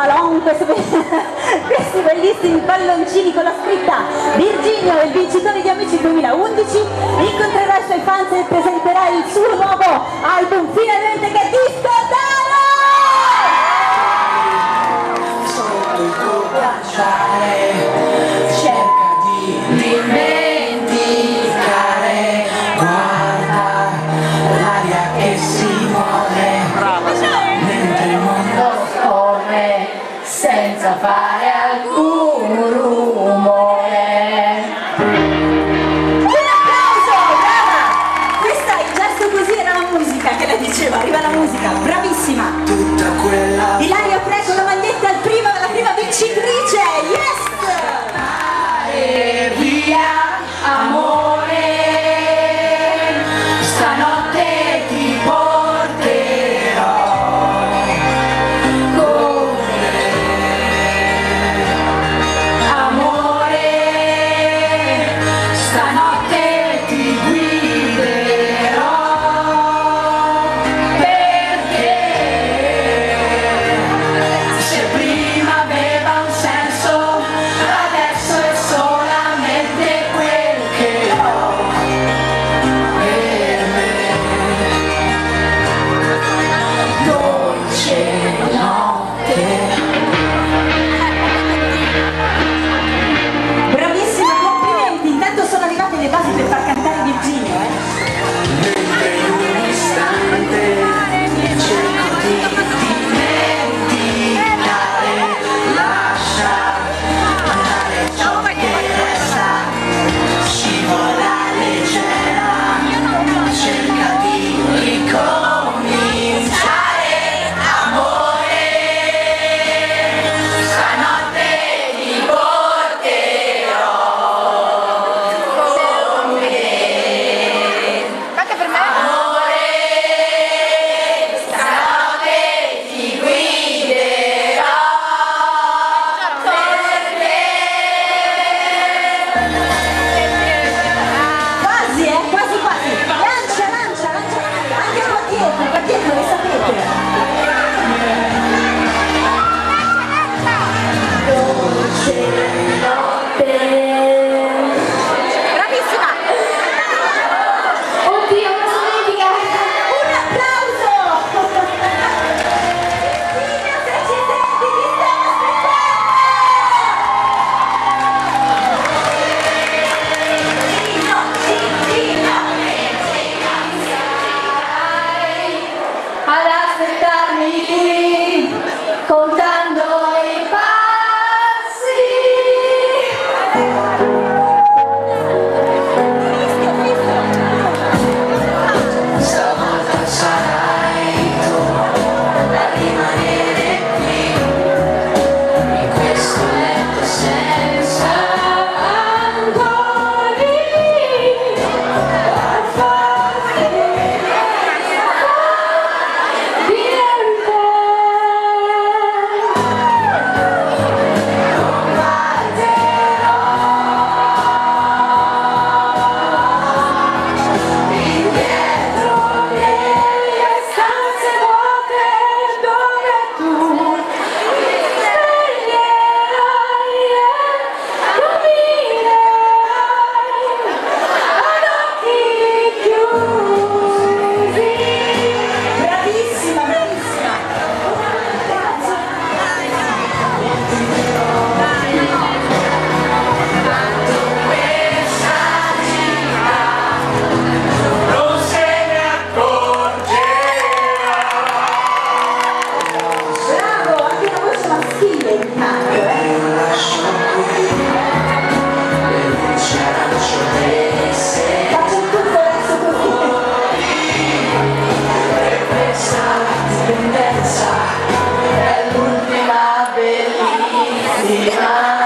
palon, questi, questi bellissimi palloncini con la scritta Virginio, il vincitore di Amici 2011, incontrerà i suoi fans e presenterà il suo nuovo album finalmente che è Discotano! Sotto il tuo bracciale saya guru Amen. فيها